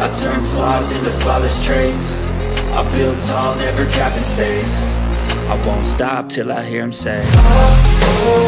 I turn flaws into flawless traits. I build tall, never capped in space. I won't stop till I hear him say and I'm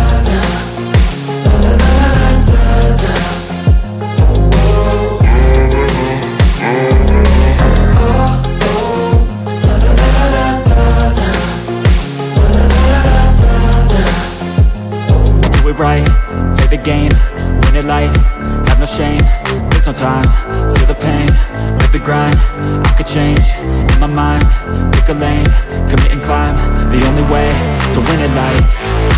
game, win it life, have no shame, there's no time, feel the pain, live the grind, I could change, in my mind, pick a lane, commit and climb, the only way to win it life,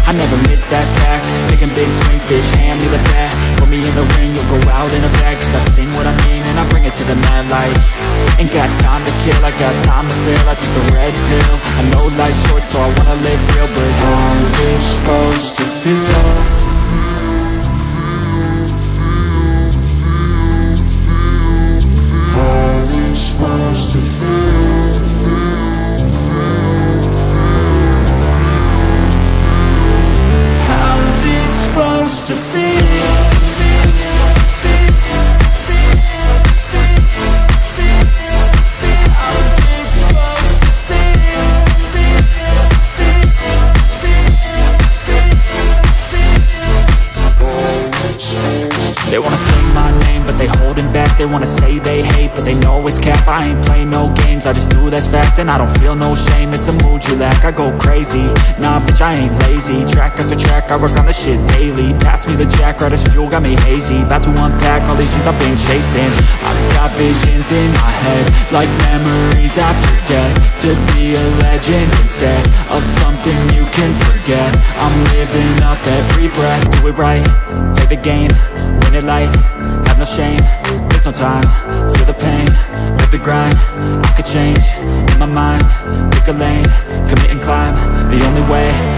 I never miss, that fact, taking big swings, bitch, hand me the bat, put me in the ring, you'll go out in a bag, cause I sing what I mean, and I bring it to the mad light, ain't got time to kill, I got time to feel, I took the red pill, holding back. They wanna say they hate, but they know it's cap. I ain't play no games, I just do that's fact And I don't feel no shame, it's a mood you lack I go crazy, nah bitch I ain't lazy. Track after track, I work on the shit daily. Pass me the jack, right as fuel, got me hazy. About to unpack all these things I've been chasing. I've got visions in my head Like memories after death. To be a legend instead Of something you can forget. I'm living up every breath. Do it right, play the game Win it life, have no shame No time, feel the pain Live the grind, I could change In my mind, pick a lane Commit and climb, the only way